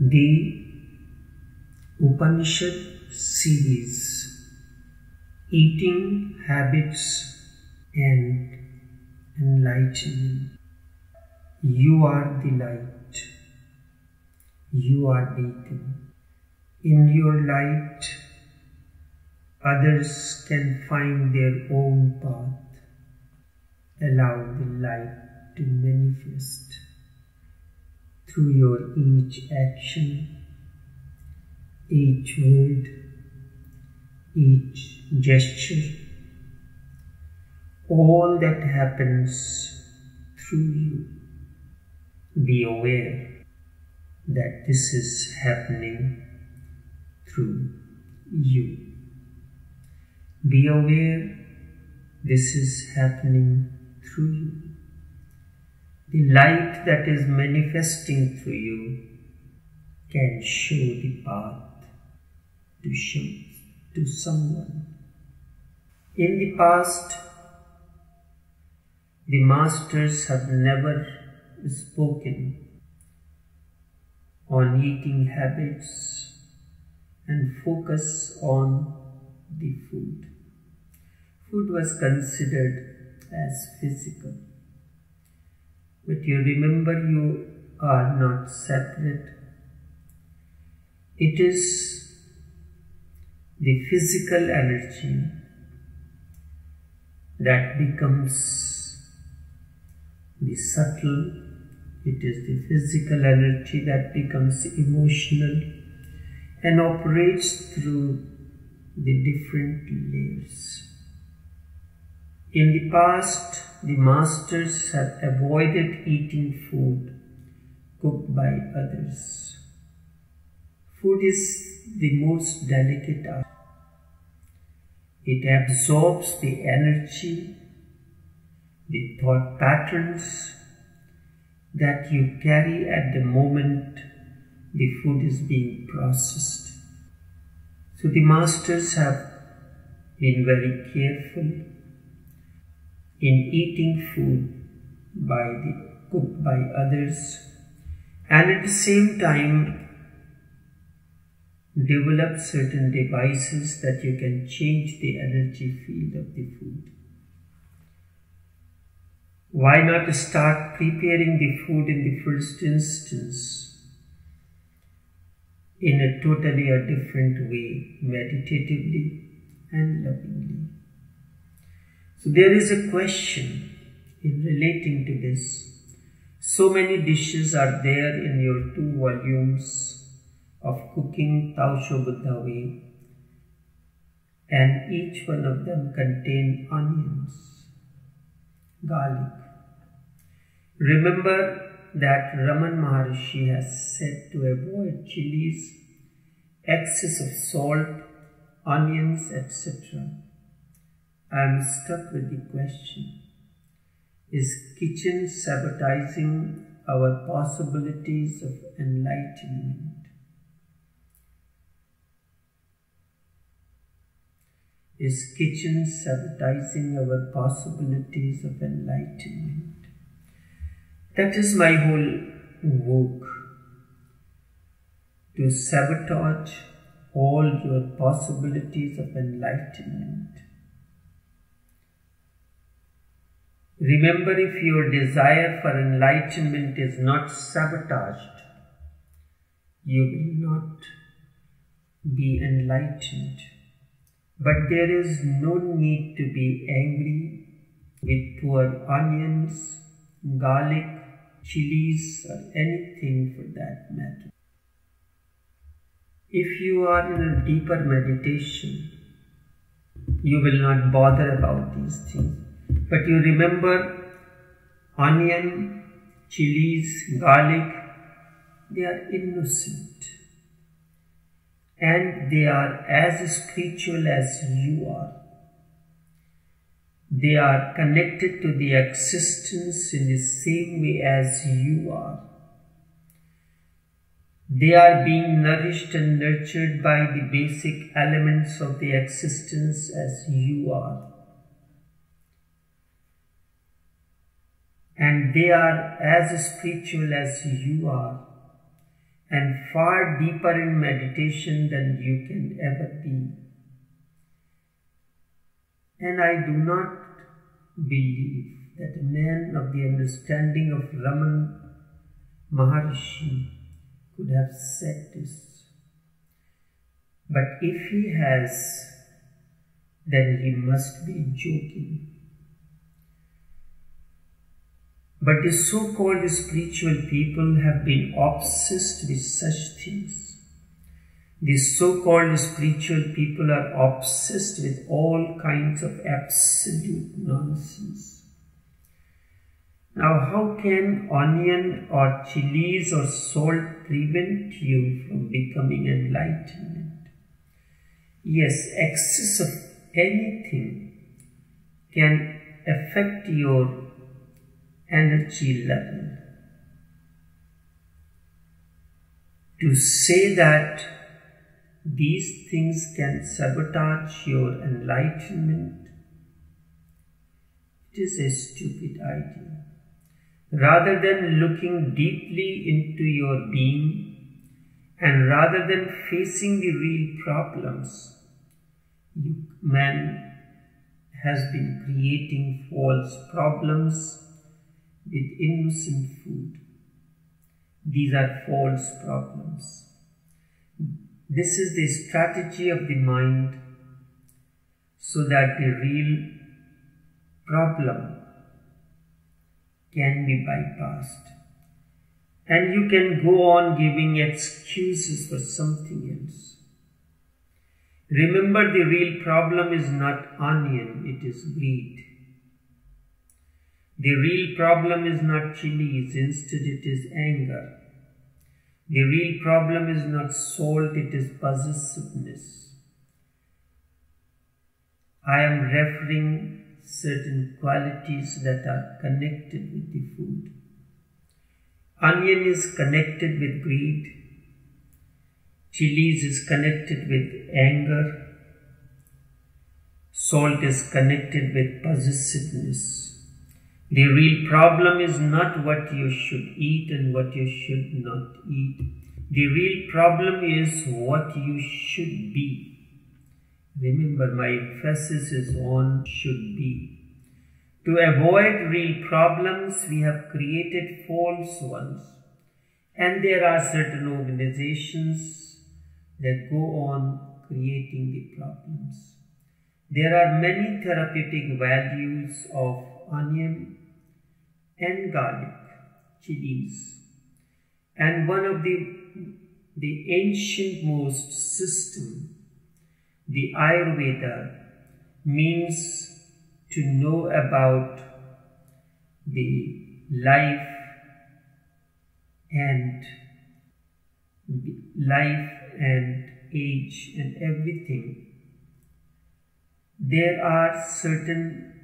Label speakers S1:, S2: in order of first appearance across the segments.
S1: The Upanishad series Eating Habits and Enlightenment. You are the light. You are beating. In your light, others can find their own path. Allow the light to manifest through your each action, each word, each gesture, all that happens through you. Be aware that this is happening through you. Be aware this is happening through you. The light that is manifesting through you can show the path to show to someone. In the past, the masters have never spoken on eating habits and focus on the food. Food was considered as physical. But you remember you are not separate. It is the physical energy that becomes the subtle, it is the physical energy that becomes emotional and operates through the different layers. In the past, the masters have avoided eating food cooked by others. Food is the most delicate art. It absorbs the energy, the thought patterns that you carry at the moment the food is being processed. So the masters have been very careful in eating food by the cooked by others and at the same time develop certain devices that you can change the energy field of the food. Why not start preparing the food in the first instance in a totally a different way, meditatively and lovingly? So there is a question in relating to this. So many dishes are there in your two volumes of cooking Taosho Buddha and each one of them contain onions, garlic. Remember that Raman Maharshi has said to avoid chilies, excess of salt, onions, etc. I am stuck with the question Is kitchen sabotaging our possibilities of enlightenment? Is kitchen sabotaging our possibilities of enlightenment? That is my whole work to sabotage all your possibilities of enlightenment. Remember, if your desire for enlightenment is not sabotaged, you will not be enlightened. But there is no need to be angry with poor onions, garlic, chilies, or anything for that matter. If you are in a deeper meditation, you will not bother about these things. But you remember onion, chilies, garlic, they are innocent and they are as spiritual as you are. They are connected to the existence in the same way as you are. They are being nourished and nurtured by the basic elements of the existence as you are. And they are as spiritual as you are and far deeper in meditation than you can ever be. And I do not believe that a man of the understanding of Raman Maharishi could have said this. But if he has, then he must be joking. But the so called spiritual people have been obsessed with such things. The so called spiritual people are obsessed with all kinds of absolute nonsense. Now, how can onion or chilies or salt prevent you from becoming enlightened? Yes, excess of anything can affect your energy level. To say that these things can sabotage your enlightenment, it is a stupid idea. Rather than looking deeply into your being and rather than facing the real problems, man has been creating false problems with innocent food. These are false problems. This is the strategy of the mind so that the real problem can be bypassed. And you can go on giving excuses for something else. Remember, the real problem is not onion, it is greed. The real problem is not chilies, instead, it is anger. The real problem is not salt, it is possessiveness. I am referring certain qualities that are connected with the food. Onion is connected with greed. Chilies is connected with anger. Salt is connected with possessiveness. The real problem is not what you should eat and what you should not eat. The real problem is what you should be. Remember, my emphasis is on should be. To avoid real problems, we have created false ones. And there are certain organizations that go on creating the problems. There are many therapeutic values of onion and garlic, chilies. And one of the, the ancient most system, the Ayurveda, means to know about the life and life and age and everything. There are certain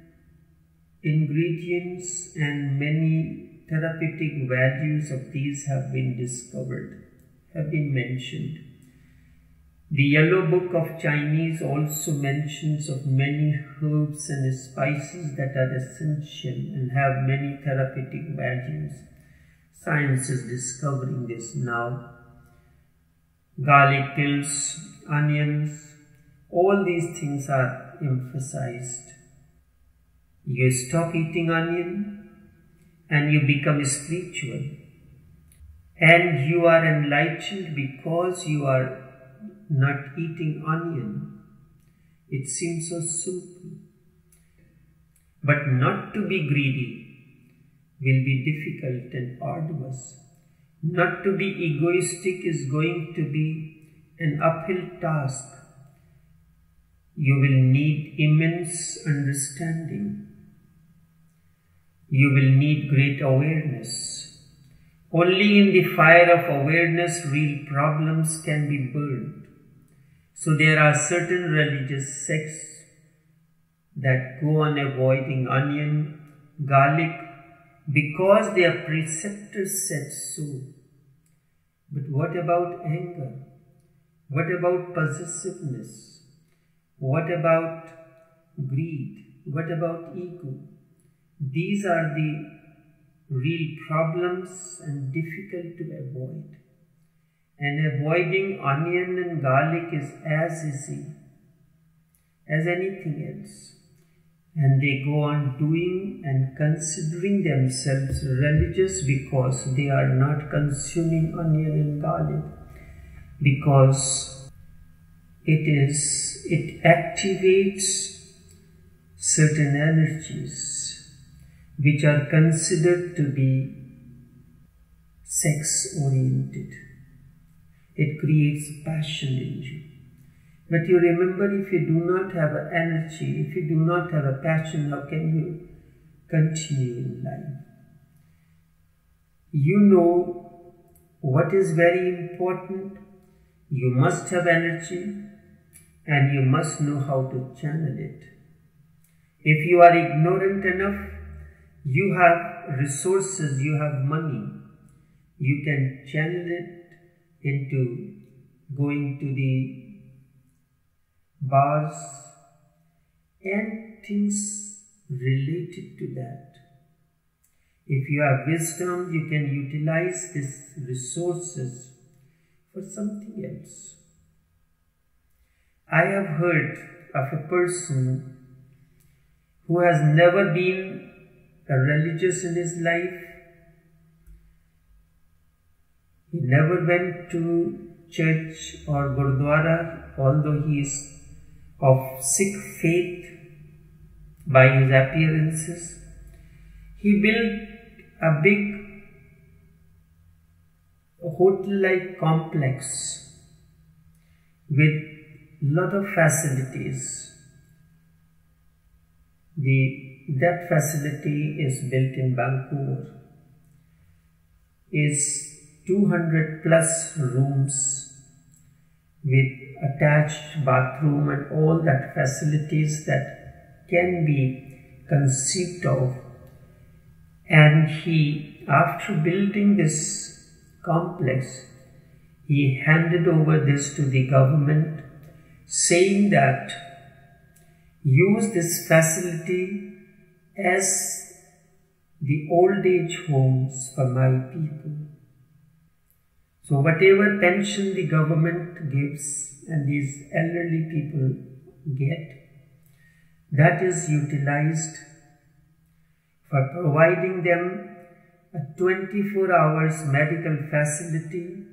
S1: ingredients and many therapeutic values of these have been discovered, have been mentioned. The Yellow Book of Chinese also mentions of many herbs and spices that are essential and have many therapeutic values. Science is discovering this now. Garlic kills onions, all these things are emphasized. You stop eating onion and you become spiritual. And you are enlightened because you are not eating onion. It seems so simple. But not to be greedy will be difficult and arduous. Not to be egoistic is going to be an uphill task. You will need immense understanding you will need great awareness. Only in the fire of awareness real problems can be burned. So there are certain religious sects that go on avoiding onion, garlic, because their preceptors said so. But what about anger? What about possessiveness? What about greed? What about ego? These are the real problems and difficult to avoid. And avoiding onion and garlic is as easy as anything else. And they go on doing and considering themselves religious because they are not consuming onion and garlic, because it is, it activates certain energies which are considered to be sex oriented. It creates passion in you. But you remember, if you do not have energy, if you do not have a passion, how can you continue in life? You know what is very important. You must have energy and you must know how to channel it. If you are ignorant enough, you have resources, you have money, you can channel it into going to the bars and things related to that. If you have wisdom, you can utilize these resources for something else. I have heard of a person who has never been religious in his life. He never went to church or gurdwara, although he is of Sikh faith by his appearances. He built a big hotel-like complex with lot of facilities. The, that facility is built in Vancouver. Is 200 plus rooms with attached bathroom and all that facilities that can be conceived of. And he, after building this complex, he handed over this to the government saying that use this facility as the old age homes for my people. So whatever pension the government gives and these elderly people get, that is utilized for providing them a 24 hours medical facility,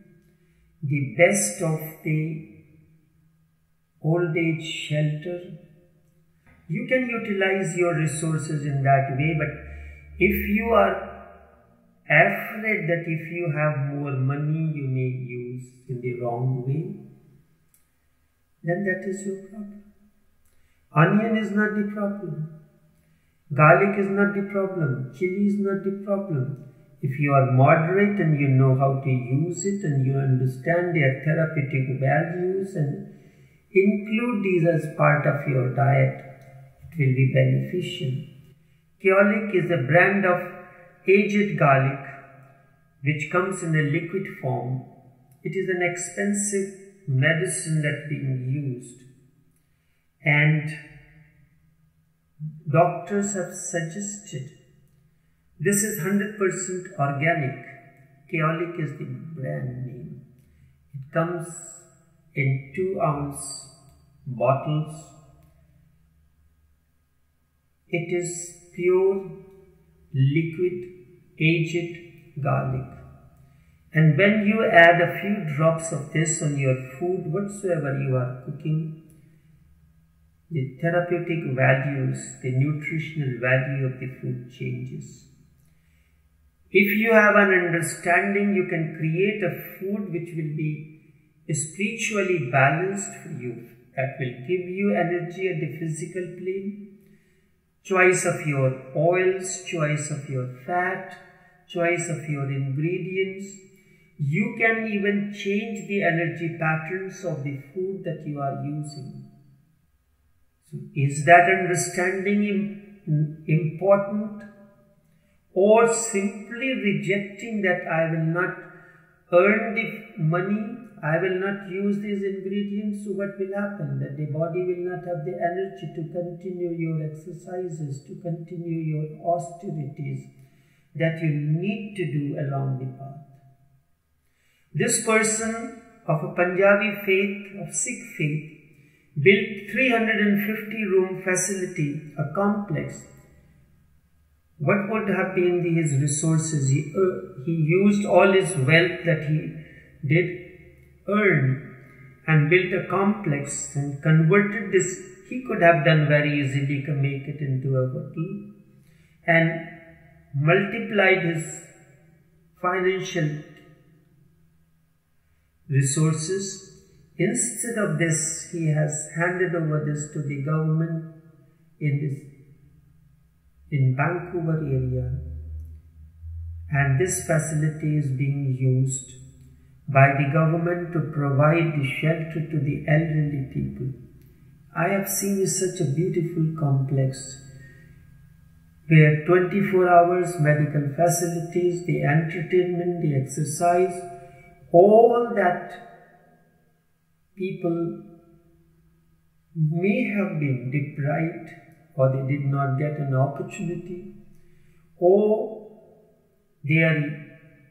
S1: the best of the old age shelter. You can utilize your resources in that way, but if you are afraid that if you have more money you may use in the wrong way, then that is your problem. Onion is not the problem. Garlic is not the problem. Chili is not the problem. If you are moderate and you know how to use it and you understand their therapeutic values and include these as part of your diet, will be beneficial. Kyolic is a brand of aged garlic which comes in a liquid form. It is an expensive medicine that's being used. And doctors have suggested this is 100% organic. Kyolic is the brand name. It comes in 2 ounce bottles. It is pure liquid aged garlic. And when you add a few drops of this on your food, whatsoever you are cooking, the therapeutic values, the nutritional value of the food changes. If you have an understanding, you can create a food which will be spiritually balanced for you, that will give you energy at the physical plane, choice of your oils, choice of your fat, choice of your ingredients, you can even change the energy patterns of the food that you are using. So is that understanding important? Or simply rejecting that I will not earn the money, I will not use these ingredients, so what will happen? That the body will not have the energy to continue your exercises, to continue your austerities that you need to do along the path. This person of a Punjabi faith, of Sikh faith, built 350 room facility, a complex. What would have been his resources? He, uh, he used all his wealth that he did earn and built a complex and converted this. He could have done very easily, to make it into a hotel and multiplied his financial resources Instead of this, he has handed over this to the government in this in Vancouver area, and this facility is being used by the government to provide the shelter to the elderly people. I have seen such a beautiful complex where 24 hours medical facilities, the entertainment, the exercise, all that people may have been deprived or they did not get an opportunity or their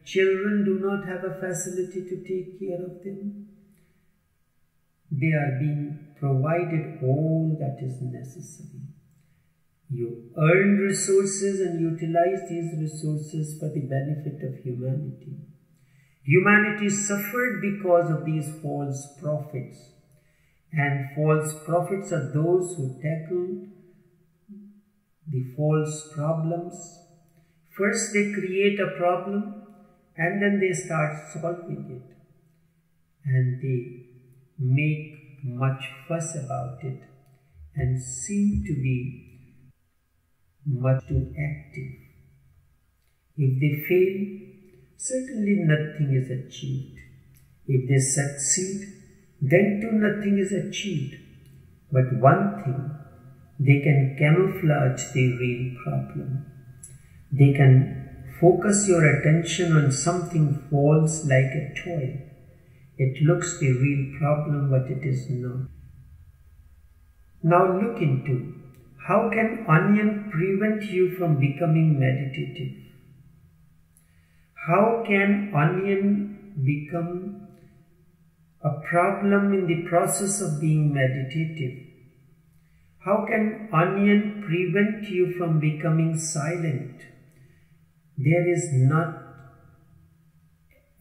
S1: children do not have a facility to take care of them. They are being provided all that is necessary. You earn resources and utilize these resources for the benefit of humanity. Humanity suffered because of these false prophets. And false prophets are those who tackle the false problems. First, they create a problem and then they start solving it. And they make much fuss about it and seem to be much too active. If they fail, certainly nothing is achieved. If they succeed, then too nothing is achieved. But one thing, they can camouflage the real problem. They can focus your attention on something false like a toy. It looks a real problem, but it is not. Now look into how can onion prevent you from becoming meditative? How can onion become a problem in the process of being meditative? How can onion prevent you from becoming silent? There is not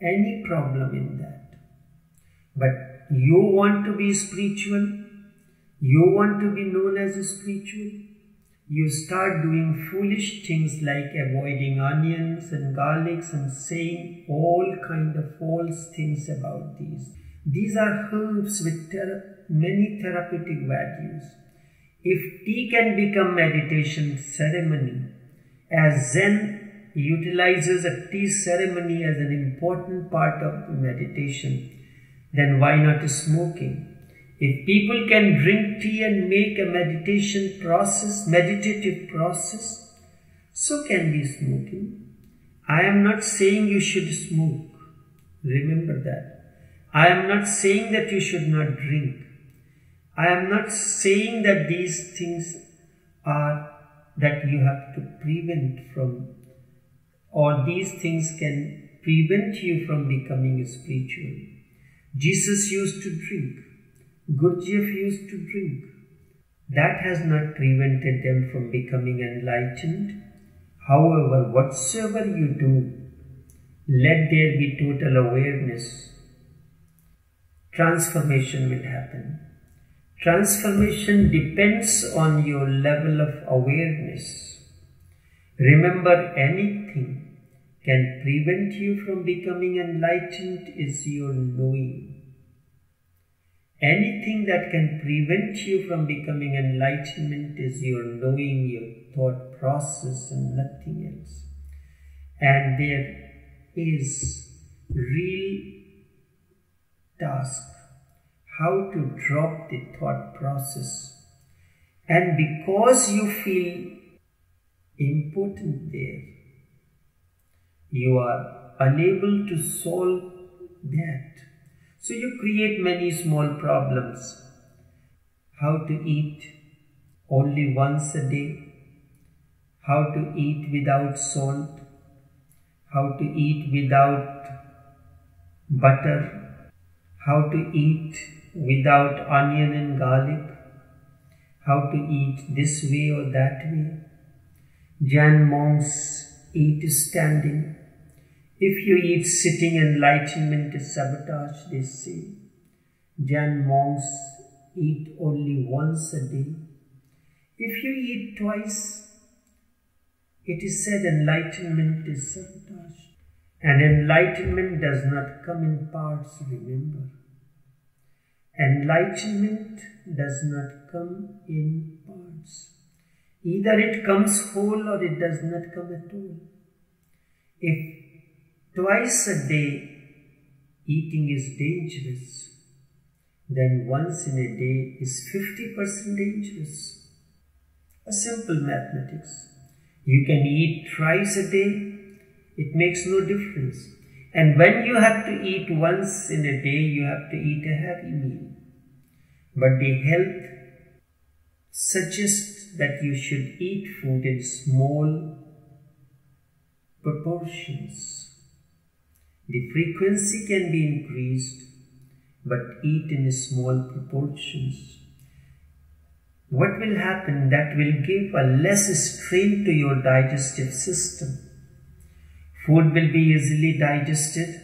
S1: any problem in that. But you want to be spiritual, you want to be known as a spiritual, you start doing foolish things like avoiding onions and garlics and saying all kind of false things about these. These are herbs with ter- many therapeutic values. If tea can become meditation ceremony, as Zen utilizes a tea ceremony as an important part of meditation, then why not smoking? If people can drink tea and make a meditation process, meditative process, so can we smoking. I am not saying you should smoke. Remember that. I am not saying that you should not drink. I am not saying that these things are that you have to prevent from, or these things can prevent you from becoming spiritual. Jesus used to drink. Gurdjieff used to drink. That has not prevented them from becoming enlightened. However, whatsoever you do, let there be total awareness. Transformation will happen. Transformation depends on your level of awareness. Remember, anything can prevent you from becoming enlightened is your knowing. Anything that can prevent you from becoming enlightenment is your knowing, your thought process, and nothing else. And there is real task how to drop the thought process. And because you feel important there, you are unable to solve that. So you create many small problems. How to eat only once a day, how to eat without salt, how to eat without butter, how to eat without onion and garlic, how to eat this way or that way. Jain monks eat standing. If you eat sitting, enlightenment is sabotage, they say. Jain monks eat only once a day. If you eat twice, it is said enlightenment is sabotage. And enlightenment does not come in parts, remember. Enlightenment does not come in parts. Either it comes whole or it does not come at all. If twice a day eating is dangerous, then once in a day is 50% dangerous. A simple mathematics. You can eat thrice a day, it makes no difference. And when you have to eat once in a day, you have to eat a heavy meal. But the health suggests that you should eat food in small proportions. The frequency can be increased, but eat in small proportions. What will happen? That will give a less strain to your digestive system. Food will be easily digested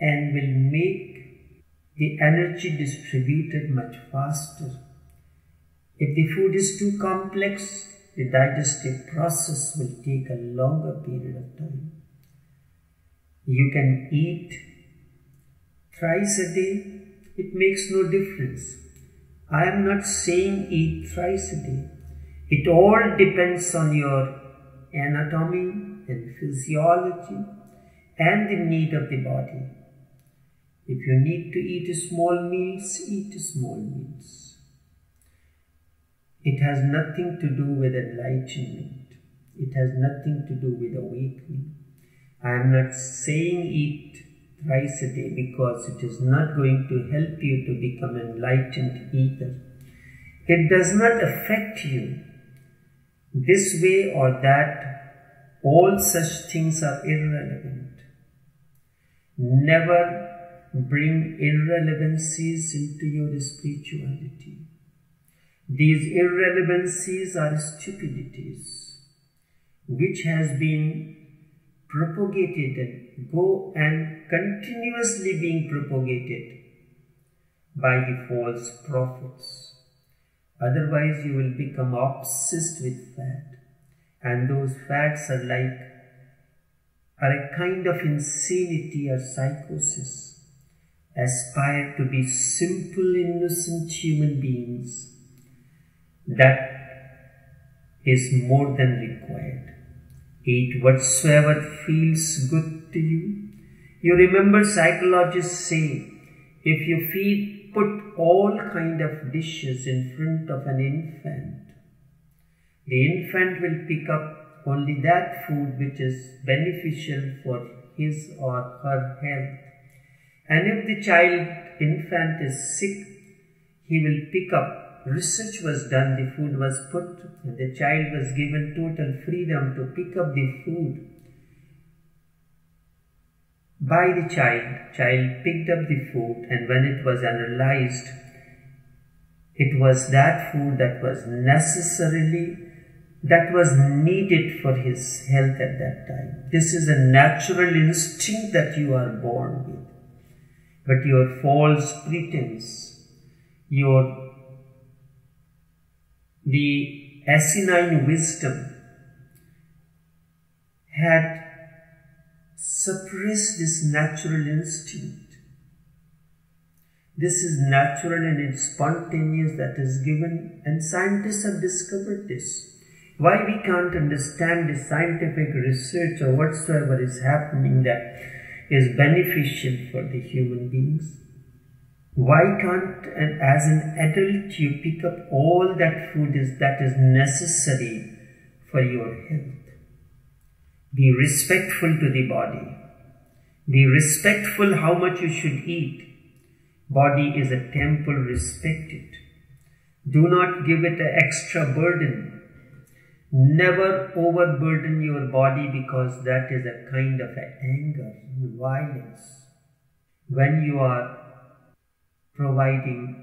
S1: and will make the energy distributed much faster. If the food is too complex, the digestive process will take a longer period of time. You can eat thrice a day, it makes no difference. I am not saying eat thrice a day. It all depends on your anatomy and physiology and the need of the body. If you need to eat small meals, eat small meals. It has nothing to do with enlightenment. It has nothing to do with awakening. I am not saying it thrice a day because it is not going to help you to become enlightened either. It does not affect you this way or that. All such things are irrelevant. Never bring irrelevancies into your spirituality. These irrelevancies are stupidities which has been propagated and go and continuously being propagated by the false prophets. Otherwise, you will become obsessed with fat, and those fats are like are a kind of insanity or psychosis. Aspire to be simple, innocent human beings. That is more than required. Eat whatsoever feels good to you. You remember psychologists say, if you feed, put all kind of dishes in front of an infant, the infant will pick up only that food which is beneficial for his or her health. And if the child infant is sick, he will pick up research was done, the food was put, the child was given total freedom to pick up the food by the child. Child picked up the food, and when it was analyzed, it was that food that was necessarily that was needed for his health at that time. This is a natural instinct that you are born with. But your false pretense, your the asinine wisdom had suppressed this natural instinct. This is natural and it's spontaneous that is given, and scientists have discovered this. Why we can't understand the scientific research or whatsoever is happening that is beneficial for the human beings? Why can't, as an adult, you pick up all that food is, that is necessary for your health? Be respectful to the body. Be respectful how much you should eat. Body is a temple, respect it. Do not give it an extra burden. Never overburden your body because that is a kind of anger, violence. when you are providing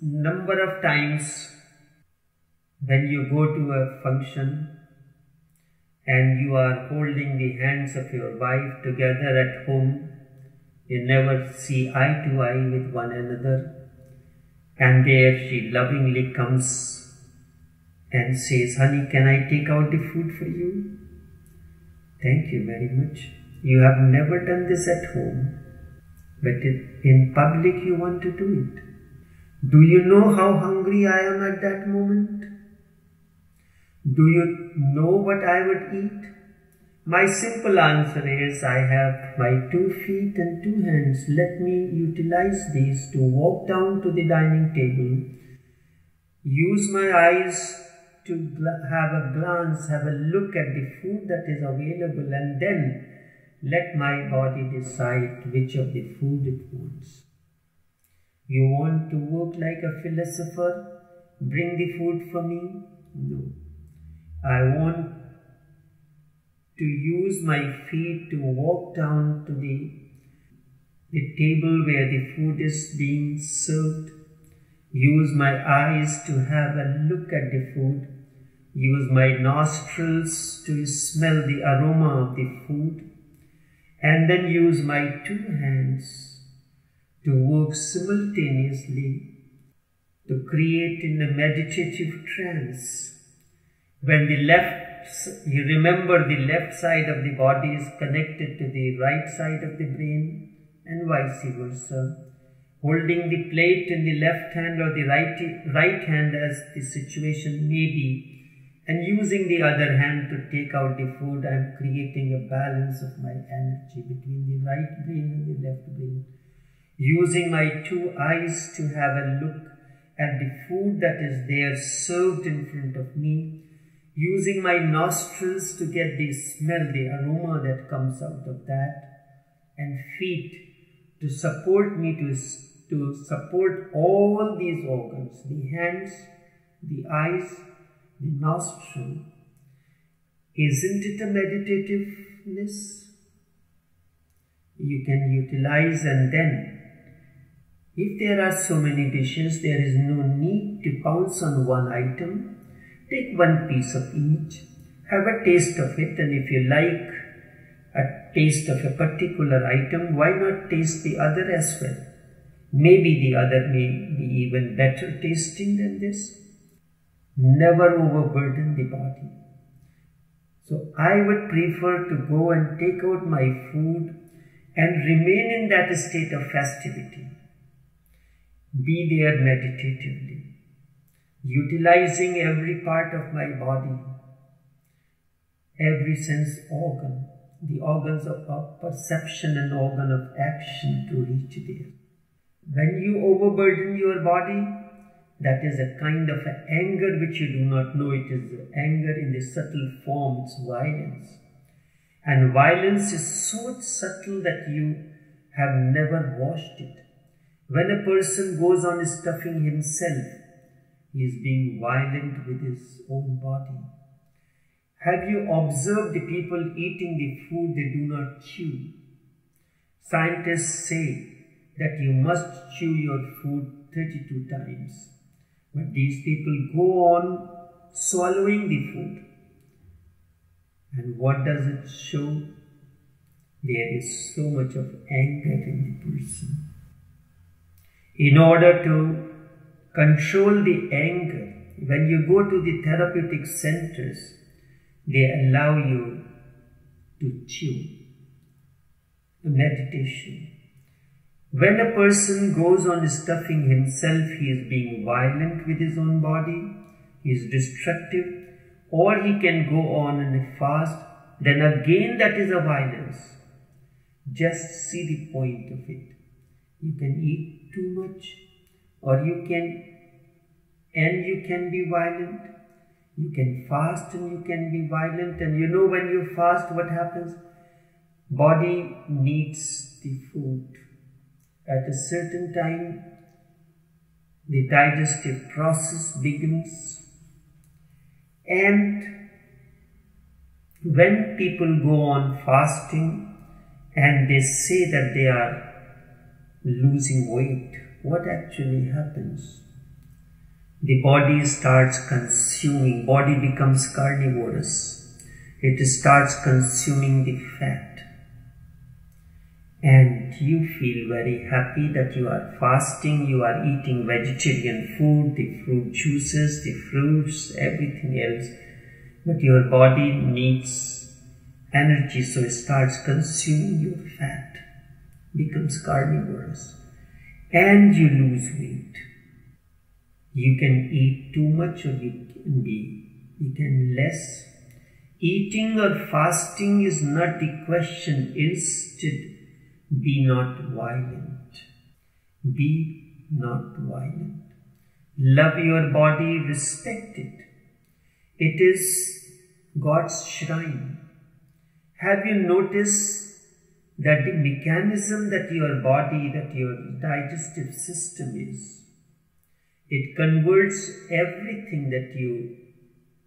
S1: number of times when you go to a function and you are holding the hands of your wife together at home, you never see eye to eye with one another, and there she lovingly comes and says, Honey, can I take out the food for you? Thank you very much. You have never done this at home, but in public you want to do it. Do you know how hungry I am at that moment? Do you know what I would eat? My simple answer is I have my two feet and two hands. Let me utilize these to walk down to the dining table, use my eyes to have a glance, have a look at the food that is available, and then let my body decide which of the food it wants. You want to work like a philosopher? Bring the food for me? No. I want to use my feet to walk down to the, the table where the food is being served, use my eyes to have a look at the food, use my nostrils to smell the aroma of the food, and then use my two hands to work simultaneously to create in a meditative trance when the left, you remember the left side of the body is connected to the right side of the brain and vice versa. Holding the plate in the left hand or the right, right hand as the situation may be, and using the other hand to take out the food, I am creating a balance of my energy between the right brain and the left brain. Using my two eyes to have a look at the food that is there served in front of me using my nostrils to get the smell, the aroma that comes out of that, and feet to support me to, to support all these organs the hands, the eyes, the nostril. Isn't it a meditativeness? You can utilize and then if there are so many dishes, there is no need to pounce on one item Take one piece of each, have a taste of it, and if you like a taste of a particular item, why not taste the other as well? Maybe the other may be even better tasting than this. Never overburden the body. So I would prefer to go and take out my food and remain in that state of festivity. Be there meditatively utilizing every part of my body, every sense organ, the organs of perception and organ of action to reach there. When you overburden your body, that is a kind of anger which you do not know. It is anger in the subtle form, it's violence. And violence is so subtle that you have never washed it. When a person goes on stuffing himself he is being violent with his own body. Have you observed the people eating the food they do not chew? Scientists say that you must chew your food 32 times. But these people go on swallowing the food. And what does it show? There is so much of anger in the person. In order to control the anger. When you go to the therapeutic centers, they allow you to chew. The meditation. When a person goes on stuffing himself, he is being violent with his own body, he is destructive, or he can go on in a fast, then again that is a violence. Just see the point of it. You can eat too much, or you can and you can be violent you can fast and you can be violent and you know when you fast what happens body needs the food at a certain time the digestive process begins and when people go on fasting and they say that they are losing weight, what actually happens? The body starts consuming, body becomes carnivorous. It starts consuming the fat. And you feel very happy that you are fasting, you are eating vegetarian food, the fruit juices, the fruits, everything else. But your body needs energy, so it starts consuming your fat, becomes carnivorous, and you lose weight. You can eat too much or you can be eaten less. Eating or fasting is not the question. Instead, be not violent. Be not violent. Love your body, respect it. It is God's shrine. Have you noticed that the mechanism that your body, that your digestive system is, it converts everything that you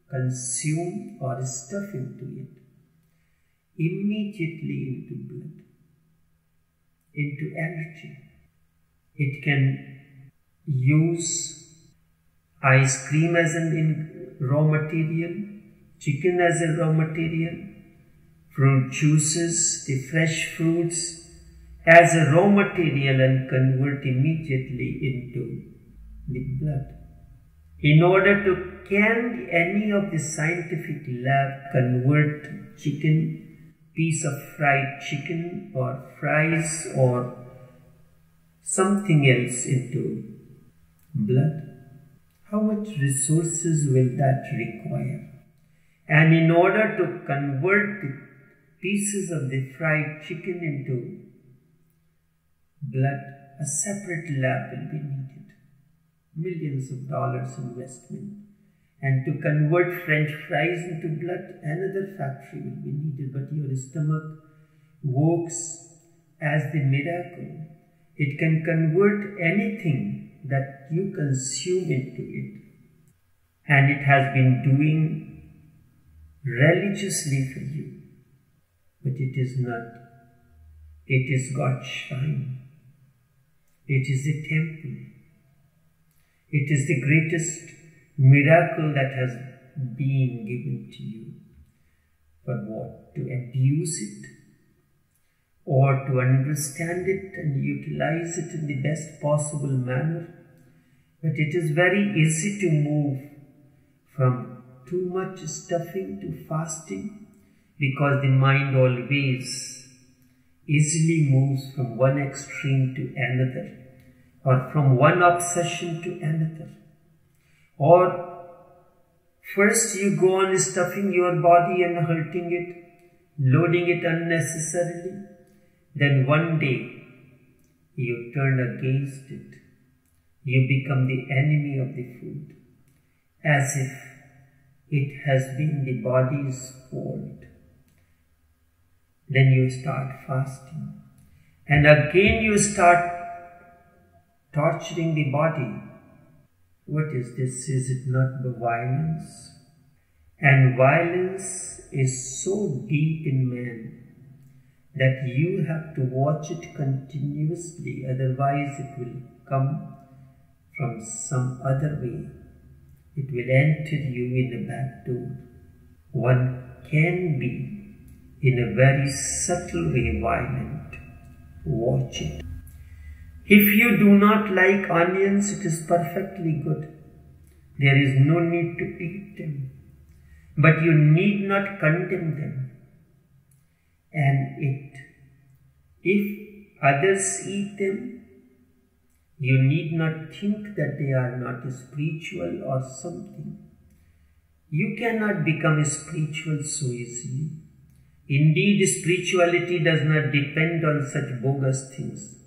S1: consume or stuff into it immediately into blood, into energy. It can use ice cream as an raw material, chicken as a raw material, fruit juices, the fresh fruits as a raw material and convert immediately into the blood. In order to can any of the scientific lab convert chicken, piece of fried chicken or fries or something else into blood? How much resources will that require? And in order to convert the pieces of the fried chicken into blood, a separate lab will be needed millions of dollars investment. And to convert French fries into blood, another factory will be needed. But your stomach works as the miracle. It can convert anything that you consume into it. And it has been doing religiously for you. But it is not. It is God's shrine. It is the temple. It is the greatest miracle that has been given to you. But what? To abuse it? Or to understand it and utilize it in the best possible manner? But it is very easy to move from too much stuffing to fasting because the mind always easily moves from one extreme to another or from one obsession to another. Or first you go on stuffing your body and hurting it, loading it unnecessarily, then one day you turn against it. You become the enemy of the food, as if it has been the body's fault. Then you start fasting. And again you start torturing the body. What is this? Is it not the violence? And violence is so deep in man that you have to watch it continuously, otherwise, it will come from some other way. It will enter you in a back door. One can be in a very subtle way violent. Watch it. If you do not like onions, it is perfectly good. There is no need to eat them. But you need not condemn them. And it, if others eat them, you need not think that they are not spiritual or something. You cannot become spiritual so easily. Indeed, spirituality does not depend on such bogus things.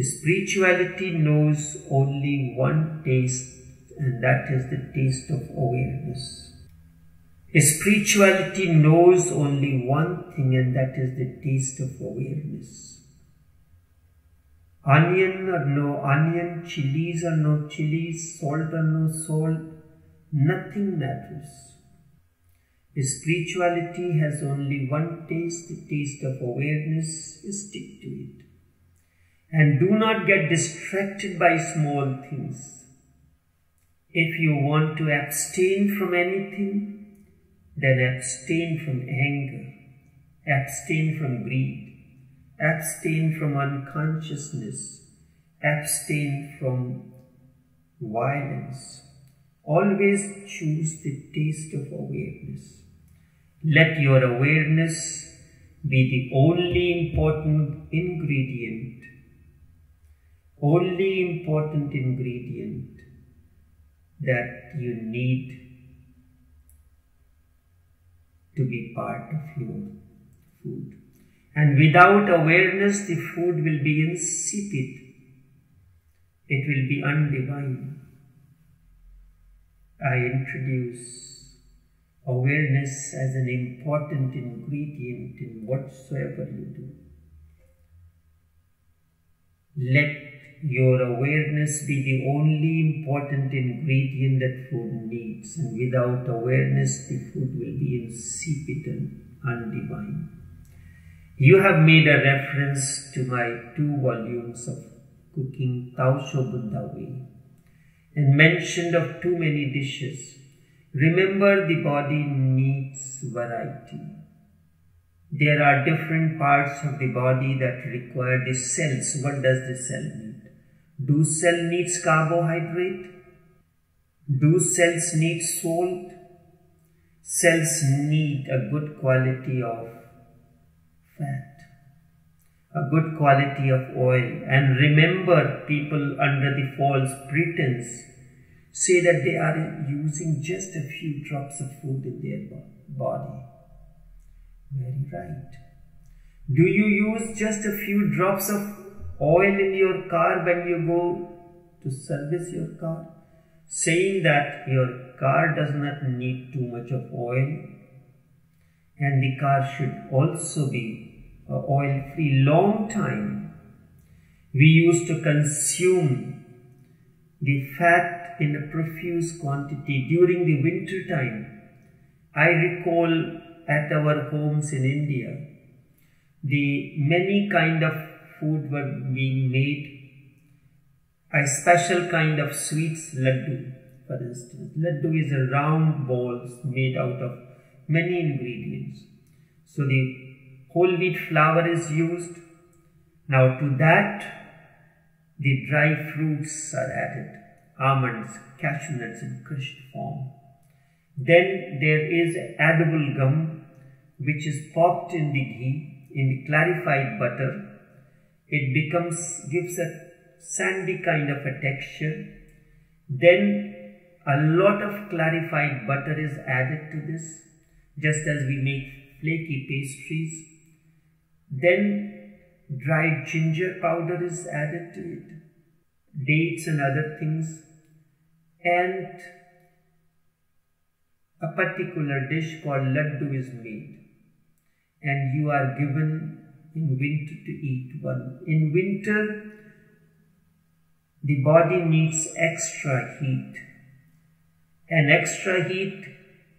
S1: Spirituality knows only one taste, and that is the taste of awareness. Spirituality knows only one thing, and that is the taste of awareness. Onion or no onion, chilies or no chilies, salt or no salt, nothing matters. Spirituality has only one taste, the taste of awareness. Stick to it. And do not get distracted by small things. If you want to abstain from anything, then abstain from anger, abstain from greed, abstain from unconsciousness, abstain from violence. Always choose the taste of awareness. Let your awareness be the only important ingredient only important ingredient that you need to be part of your food. And without awareness, the food will be insipid. It will be undivine. I introduce awareness as an important ingredient in whatsoever you do. Let your awareness be the only important ingredient that food needs, and without awareness, the food will be insipid and undivine. You have made a reference to my two volumes of cooking Taosho Buddha Way and mentioned of too many dishes. Remember, the body needs variety. There are different parts of the body that require the cells. What does the cell need? Do cell needs carbohydrate? Do cells need salt? Cells need a good quality of fat, a good quality of oil. And remember, people under the false pretense say that they are using just a few drops of food in their body. Very right. Do you use just a few drops of oil in your car when you go to service your car, saying that your car does not need too much of oil and the car should also be uh, oil free long time. We used to consume the fat in a profuse quantity during the winter time. I recall at our homes in India, the many kind of food were being made. A special kind of sweets, laddu, for instance. Laddu is a round balls made out of many ingredients. So the whole wheat flour is used. Now to that, the dry fruits are added, almonds, cashew nuts in crushed form. Then there is edible gum, which is popped in the ghee, in the clarified butter, it becomes gives a sandy kind of a texture. Then a lot of clarified butter is added to this just as we make flaky pastries. Then dried ginger powder is added to it dates and other things. And a particular dish called laddu is made. And you are given in winter to eat one. In winter, the body needs extra heat. And extra heat,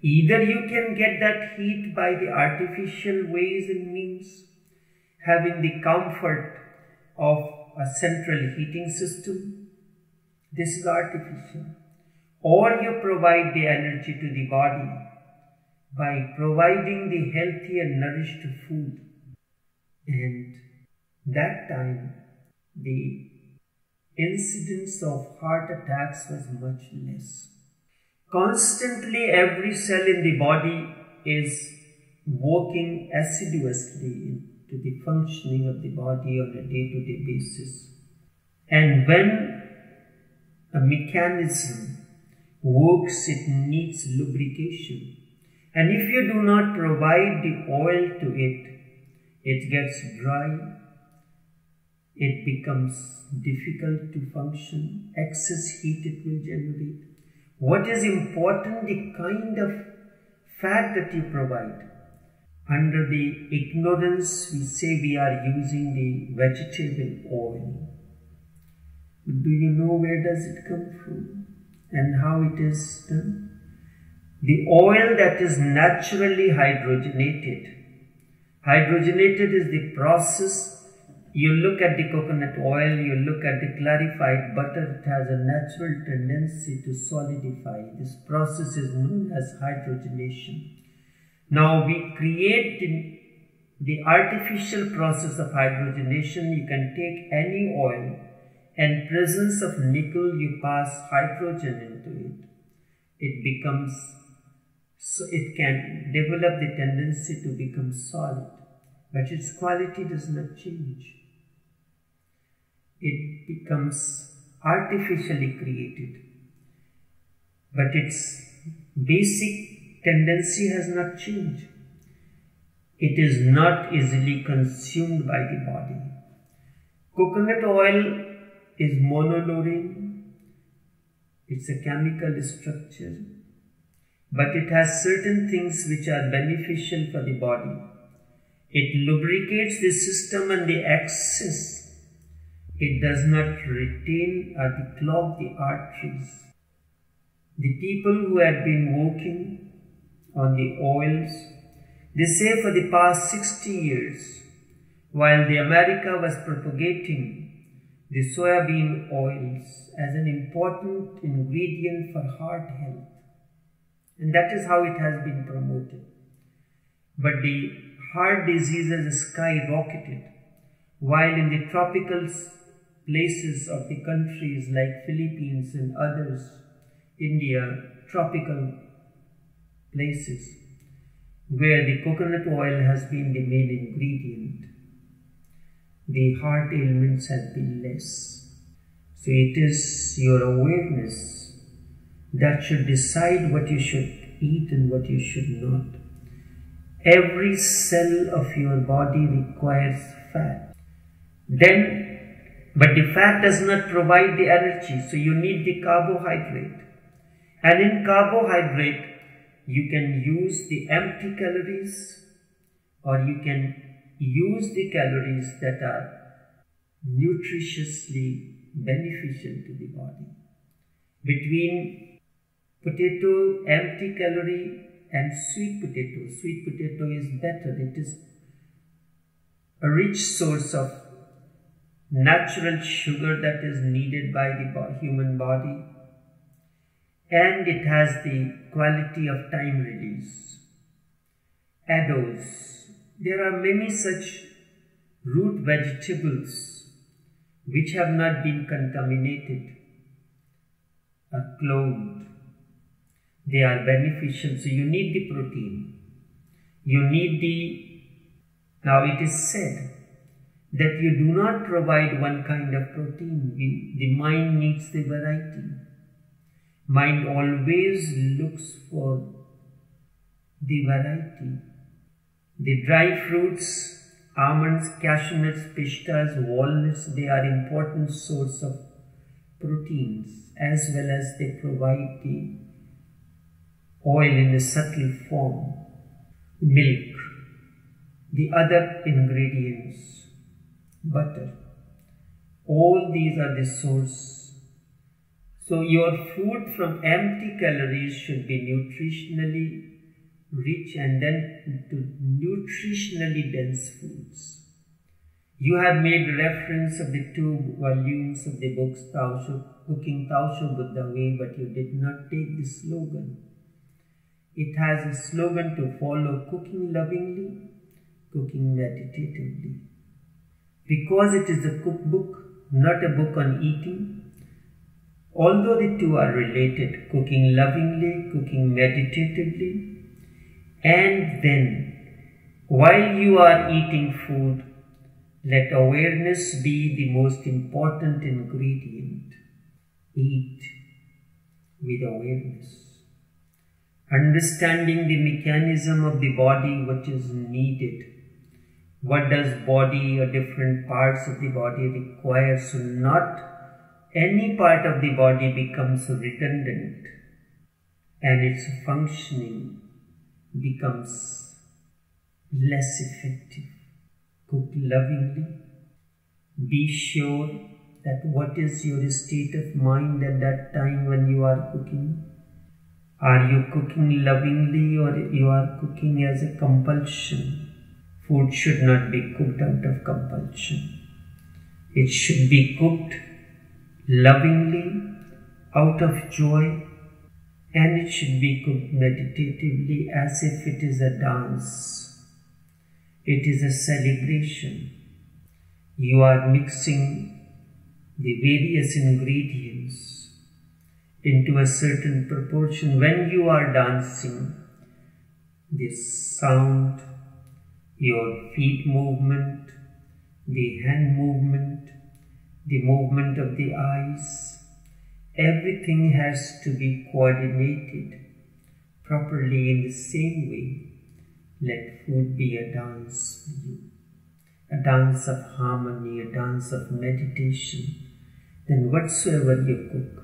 S1: either you can get that heat by the artificial ways and means, having the comfort of a central heating system. This is artificial. Or you provide the energy to the body by providing the healthy and nourished food and that time the incidence of heart attacks was much less. Constantly, every cell in the body is working assiduously to the functioning of the body on a day to day basis. And when a mechanism works, it needs lubrication. And if you do not provide the oil to it, it gets dry, it becomes difficult to function, excess heat it will generate. What is important? The kind of fat that you provide. Under the ignorance, we say we are using the vegetable oil. But do you know where does it come from and how it is done? The oil that is naturally hydrogenated Hydrogenated is the process You look at the coconut oil, you look at the clarified butter, it has a natural tendency to solidify. This process is known as hydrogenation. Now we create the, artificial process of hydrogenation. You can take any oil and presence of nickel, you pass hydrogen into it. It becomes, so it can develop the tendency to become solid, but its quality does not change it becomes artificially created. But its basic tendency has not changed. It is not easily consumed by the body. Coconut oil is monolaurin. It's a chemical structure. But it has certain things which are beneficial for the body. It lubricates the system and the excess it does not retain or clog the arteries. The people who had been working on the oils, they say for the past 60 years, while the America was propagating the soybean oils as an important ingredient for heart health. And that is how it has been promoted. But the heart diseases skyrocketed, while in the tropical places of the countries like Philippines and others, India, tropical places, where the coconut oil has been the main ingredient, the heart ailments have been less. So it is your awareness that should decide what you should eat and what you should not. Every cell of your body requires fat. Then but the fat does not provide the energy, so you need the carbohydrate. And in carbohydrate, you can use the empty calories or you can use the calories that are nutritiously beneficial to the body. Between potato, empty calorie, and sweet potato, sweet potato is better. It is a rich source of natural sugar that is needed by the human body and it has the quality of time release. Addos. There are many such root vegetables which have not been contaminated or cloned. They are beneficial, so you need the protein. You need the, now it is said, that you do not provide one kind of protein. The mind needs the variety. Mind always looks for the variety. The dry fruits, almonds, cashew nuts, pistas, walnuts, they are important source of proteins as well as they provide the oil in a subtle form, milk, the other ingredients butter. All these are the source. So your food from empty calories should be nutritionally rich and then to nutritionally dense foods. You have made reference of the two volumes of the books Taosho, Cooking Taosho Buddha Way, but you did not take the slogan. It has a slogan to follow cooking lovingly, cooking meditatively. Because it is a cookbook, not a book on eating, although the two are related, cooking lovingly, cooking meditatively, and then while you are eating food, let awareness be the most important ingredient. Eat with awareness. Understanding the mechanism of the body which is needed what does body or different parts of the body require so not any part of the body becomes redundant and its functioning becomes less effective. Cook lovingly. Be sure that what is your state of mind at that time when you are cooking. Are you cooking lovingly or you are cooking as a compulsion? Food should not be cooked out of compulsion. It should be cooked lovingly out of joy and it should be cooked meditatively as if it is a dance. It is a celebration. You are mixing the various ingredients into a certain proportion. When you are dancing, this sound, your feet movement, the hand movement, the movement of the eyes, everything has to be coordinated properly in the same way. Let food be a dance for you, a dance of harmony, a dance of meditation. Then whatsoever you cook,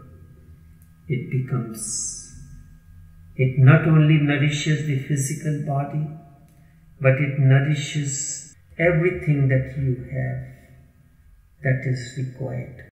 S1: it becomes, it not only nourishes the physical body, but it nourishes everything that you have that is required.